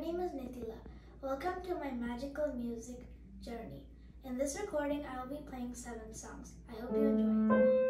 name is Nithila. Welcome to my magical music journey. In this recording, I will be playing seven songs. I hope you enjoy.